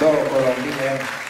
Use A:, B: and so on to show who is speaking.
A: 到明年。